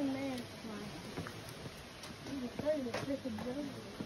Amen. Wow. This is